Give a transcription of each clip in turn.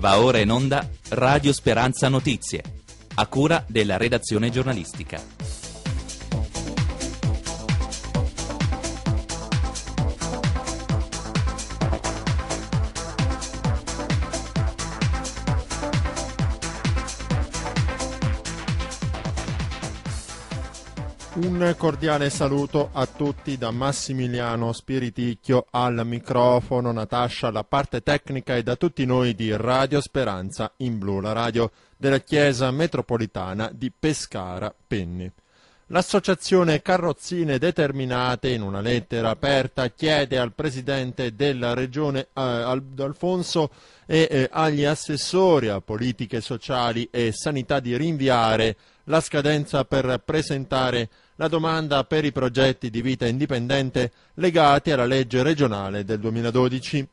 Va ora in onda Radio Speranza Notizie, a cura della redazione giornalistica. Un cordiale saluto a tutti da Massimiliano Spiriticchio al microfono, Natascia alla parte tecnica e da tutti noi di Radio Speranza in Blu, la radio della Chiesa Metropolitana di Pescara Penni. L'associazione Carrozzine Determinate, in una lettera aperta, chiede al presidente della regione eh, Alfonso e eh, agli assessori a politiche sociali e sanità di rinviare la scadenza per presentare la domanda per i progetti di vita indipendente legati alla legge regionale del 2012.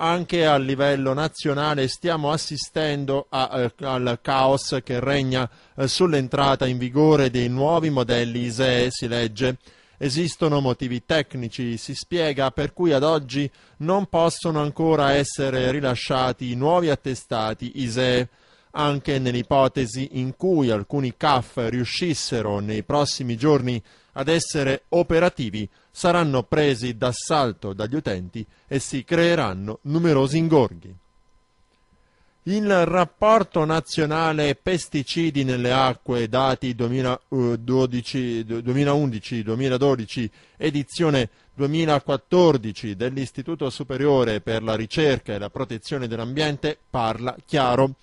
Anche a livello nazionale stiamo assistendo a, eh, al caos che regna eh, sull'entrata in vigore dei nuovi modelli ISEE, si legge. Esistono motivi tecnici, si spiega, per cui ad oggi non possono ancora essere rilasciati nuovi attestati ISEE anche nell'ipotesi in cui alcuni CAF riuscissero nei prossimi giorni ad essere operativi, saranno presi d'assalto dagli utenti e si creeranno numerosi ingorghi. Il rapporto nazionale pesticidi nelle acque dati 2011-2012 edizione 2014 dell'Istituto Superiore per la Ricerca e la Protezione dell'Ambiente parla chiaro.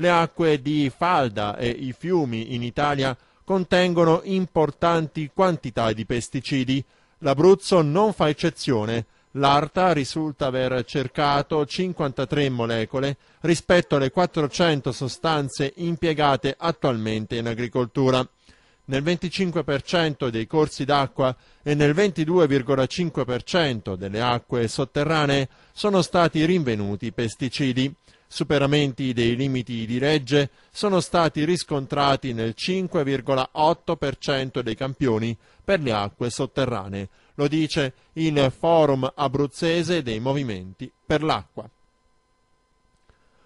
Le acque di falda e i fiumi in Italia contengono importanti quantità di pesticidi. L'Abruzzo non fa eccezione. L'Arta risulta aver cercato 53 molecole rispetto alle 400 sostanze impiegate attualmente in agricoltura. Nel 25% dei corsi d'acqua e nel 22,5% delle acque sotterranee sono stati rinvenuti pesticidi superamenti dei limiti di legge sono stati riscontrati nel 5,8% dei campioni per le acque sotterranee, lo dice il Forum Abruzzese dei Movimenti per l'Acqua.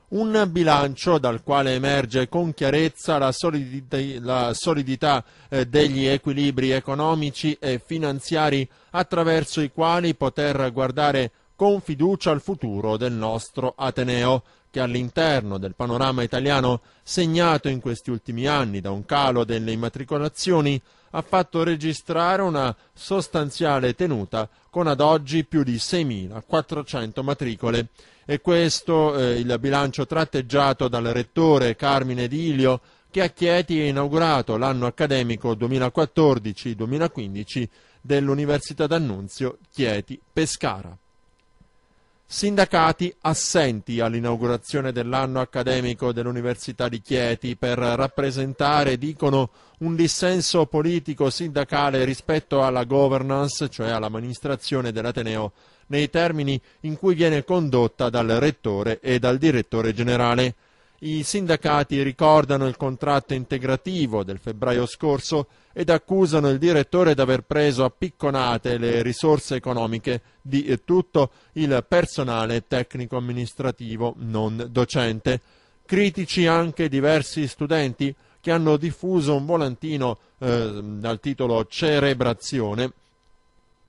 Un bilancio dal quale emerge con chiarezza la solidità, la solidità eh, degli equilibri economici e finanziari attraverso i quali poter guardare con fiducia al futuro del nostro Ateneo, che all'interno del panorama italiano, segnato in questi ultimi anni da un calo delle immatricolazioni, ha fatto registrare una sostanziale tenuta con ad oggi più di 6.400 matricole. E questo eh, il bilancio tratteggiato dal rettore Carmine Dilio, che a Chieti ha inaugurato l'anno accademico 2014-2015 dell'Università d'Annunzio Chieti-Pescara. Sindacati assenti all'inaugurazione dell'anno accademico dell'Università di Chieti per rappresentare, dicono, un dissenso politico sindacale rispetto alla governance, cioè all'amministrazione dell'Ateneo, nei termini in cui viene condotta dal rettore e dal direttore generale. I sindacati ricordano il contratto integrativo del febbraio scorso ed accusano il direttore di aver preso a picconate le risorse economiche di tutto il personale tecnico amministrativo non docente. Critici anche diversi studenti che hanno diffuso un volantino eh, dal titolo Cerebrazione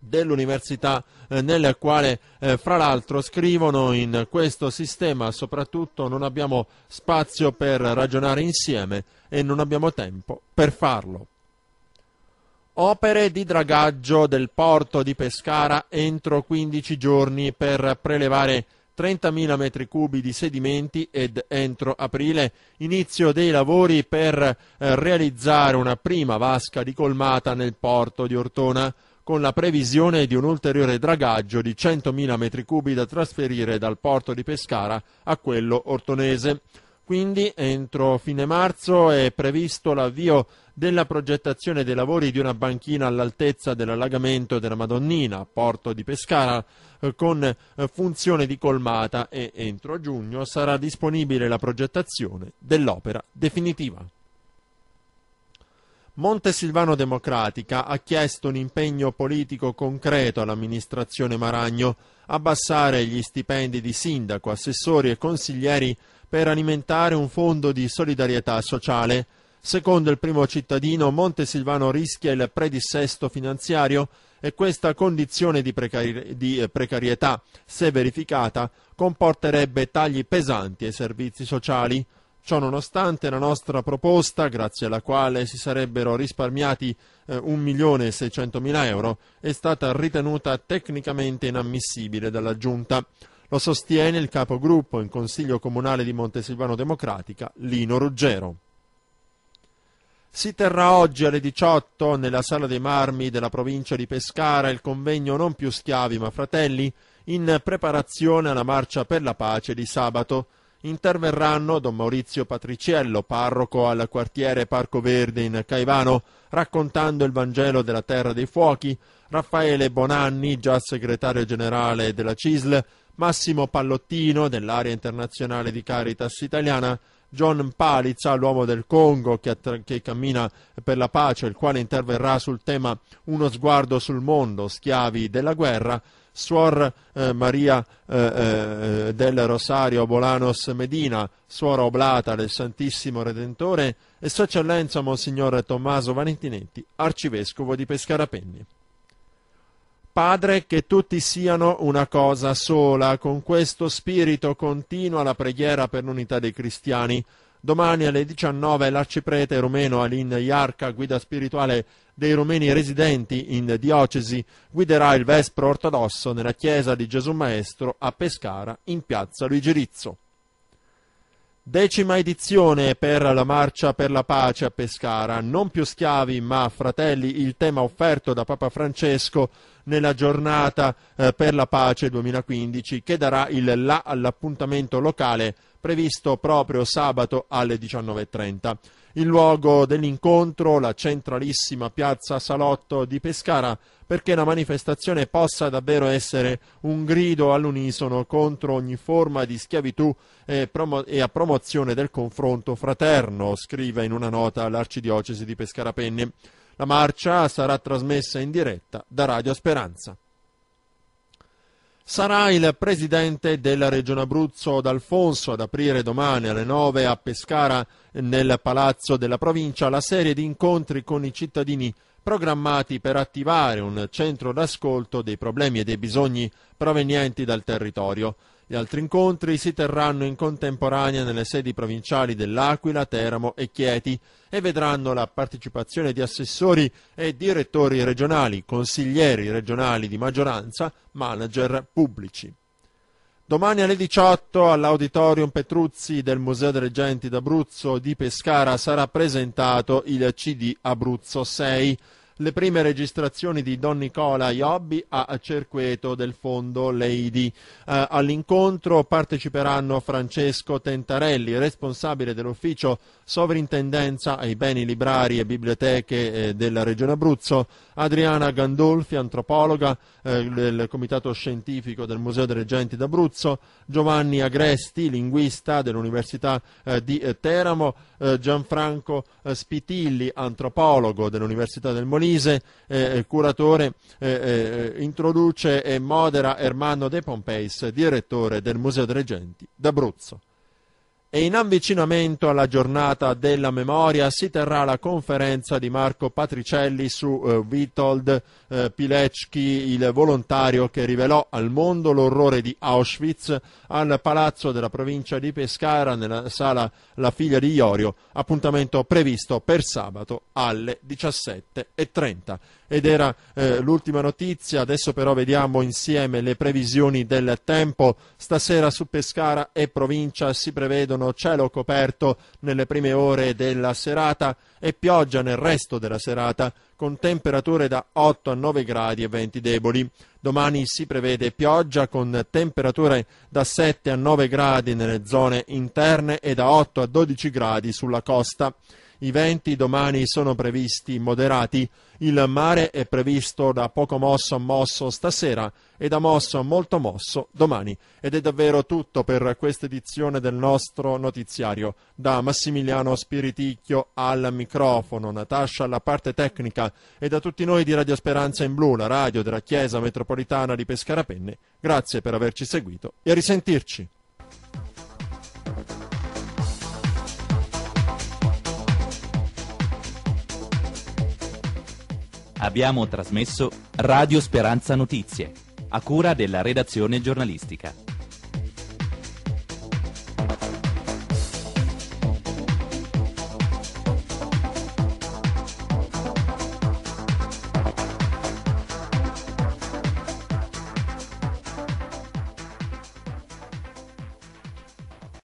dell'università eh, nel quale eh, fra l'altro scrivono in questo sistema soprattutto non abbiamo spazio per ragionare insieme e non abbiamo tempo per farlo. Opere di dragaggio del porto di Pescara entro 15 giorni per prelevare 30.000 metri cubi di sedimenti ed entro aprile inizio dei lavori per eh, realizzare una prima vasca di colmata nel porto di Ortona con la previsione di un ulteriore dragaggio di 100.000 metri cubi da trasferire dal porto di Pescara a quello ortonese. Quindi entro fine marzo è previsto l'avvio della progettazione dei lavori di una banchina all'altezza dell'allagamento della Madonnina, porto di Pescara, eh, con eh, funzione di colmata e entro giugno sarà disponibile la progettazione dell'opera definitiva. Montesilvano Democratica ha chiesto un impegno politico concreto all'amministrazione Maragno, abbassare gli stipendi di sindaco, assessori e consiglieri per alimentare un fondo di solidarietà sociale. Secondo il primo cittadino, Montesilvano rischia il predissesto finanziario e questa condizione di, precari- di precarietà, se verificata, comporterebbe tagli pesanti ai servizi sociali. Ciò nonostante la nostra proposta, grazie alla quale si sarebbero risparmiati eh, 1.600.000 euro, è stata ritenuta tecnicamente inammissibile dalla Giunta. Lo sostiene il capogruppo in Consiglio Comunale di Montesilvano Democratica, Lino Ruggero. Si terrà oggi alle 18 nella Sala dei Marmi della provincia di Pescara il convegno Non più schiavi ma fratelli in preparazione alla marcia per la pace di sabato. Interverranno Don Maurizio Patriciello, parroco al quartiere Parco Verde in Caivano, raccontando il Vangelo della Terra dei Fuochi, Raffaele Bonanni, già segretario generale della CISL, Massimo Pallottino dell'area internazionale di Caritas italiana, John Palizza, l'uomo del Congo che, che, cammina per la pace, il quale interverrà sul tema Uno sguardo sul mondo, schiavi della guerra, Suor eh, Maria eh, eh, del Rosario Bolanos Medina, Suora Oblata del Santissimo Redentore e Sua Eccellenza Monsignor Tommaso Valentinetti, Arcivescovo di Pescarapenni. Padre, che tutti siano una cosa sola, con questo spirito continua la preghiera per l'unità dei cristiani. Domani alle 19 l'arciprete rumeno Alin Iarca, guida spirituale dei rumeni residenti in diocesi, guiderà il Vespro ortodosso nella chiesa di Gesù Maestro a Pescara, in piazza Luigi Rizzo. Decima edizione per la Marcia per la Pace a Pescara. Non più schiavi ma fratelli, il tema offerto da Papa Francesco nella giornata eh, per la pace 2015 che darà il là all'appuntamento locale previsto proprio sabato alle 19.30 il luogo dell'incontro, la centralissima piazza Salotto di Pescara, perché la manifestazione possa davvero essere un grido all'unisono contro ogni forma di schiavitù e, promo- e a promozione del confronto fraterno, scrive in una nota l'Arcidiocesi di Pescara Penne. La marcia sarà trasmessa in diretta da Radio Speranza. Sarà il presidente della Regione Abruzzo D'Alfonso ad aprire domani alle 9 a Pescara nel Palazzo della Provincia la serie di incontri con i cittadini programmati per attivare un centro d'ascolto dei problemi e dei bisogni provenienti dal territorio. Gli altri incontri si terranno in contemporanea nelle sedi provinciali dell'Aquila, Teramo e Chieti e vedranno la partecipazione di assessori e direttori regionali, consiglieri regionali di maggioranza, manager pubblici. Domani alle 18 all'Auditorium Petruzzi del Museo delle Genti d'Abruzzo di Pescara sarà presentato il CD Abruzzo 6 le prime registrazioni di Don Nicola Iobbi a Cerqueto del Fondo Lady. Uh, all'incontro parteciperanno Francesco Tentarelli, responsabile dell'ufficio Sovrintendenza ai beni librari e biblioteche eh, della Regione Abruzzo, Adriana Gandolfi, antropologa eh, del Comitato Scientifico del Museo delle Genti d'Abruzzo, Giovanni Agresti, linguista dell'Università eh, di eh, Teramo, eh, Gianfranco eh, Spitilli, antropologo dell'Università del Molise, curatore, introduce e modera Ermanno De Pompeis, direttore del Museo delle Genti d'Abruzzo e in avvicinamento alla giornata della memoria si terrà la conferenza di Marco Patricelli su uh, Witold uh, Pilecki, il volontario che rivelò al mondo l'orrore di Auschwitz al palazzo della provincia di Pescara nella sala La figlia di Iorio, appuntamento previsto per sabato alle 17.30 ed era eh, l'ultima notizia. Adesso però vediamo insieme le previsioni del tempo. Stasera su Pescara e provincia si prevedono cielo coperto nelle prime ore della serata e pioggia nel resto della serata con temperature da 8 a 9 gradi e venti deboli. Domani si prevede pioggia con temperature da 7 a 9 gradi nelle zone interne e da 8 a 12 gradi sulla costa. I venti domani sono previsti moderati, il mare è previsto da poco mosso a mosso stasera e da mosso a molto mosso domani. Ed è davvero tutto per questa edizione del nostro notiziario. Da Massimiliano Spiriticchio al microfono, Natascia alla parte tecnica e da tutti noi di Radio Speranza in Blu, la radio della Chiesa Metropolitana di Pescarapenne, grazie per averci seguito e a risentirci. Abbiamo trasmesso Radio Speranza Notizie, a cura della redazione giornalistica.